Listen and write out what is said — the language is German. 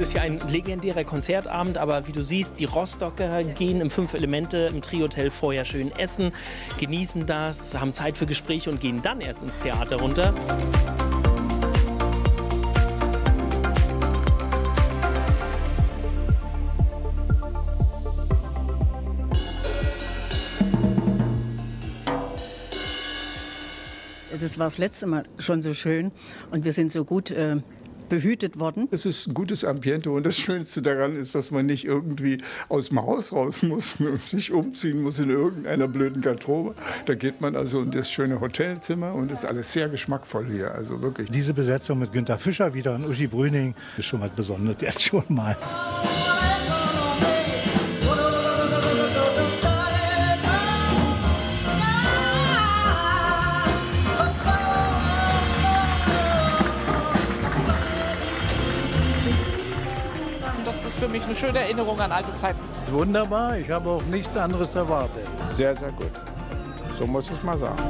ist ja ein legendärer Konzertabend, aber wie du siehst, die Rostocker gehen im Fünf Elemente im Tri-Hotel vorher schön essen, genießen das, haben Zeit für Gespräche und gehen dann erst ins Theater runter. Das war das letzte Mal schon so schön und wir sind so gut äh, behütet worden. Es ist ein gutes Ambiente und das Schönste daran ist, dass man nicht irgendwie aus dem Haus raus muss und sich umziehen muss in irgendeiner blöden Garderobe. Da geht man also in das schöne Hotelzimmer und ist alles sehr geschmackvoll hier. Also wirklich. Diese Besetzung mit Günter Fischer wieder und Uschi Brüning ist schon was Besonderes jetzt schon mal. Das ist für mich eine schöne Erinnerung an alte Zeiten. Wunderbar, ich habe auch nichts anderes erwartet. Sehr, sehr gut. So muss ich mal sagen.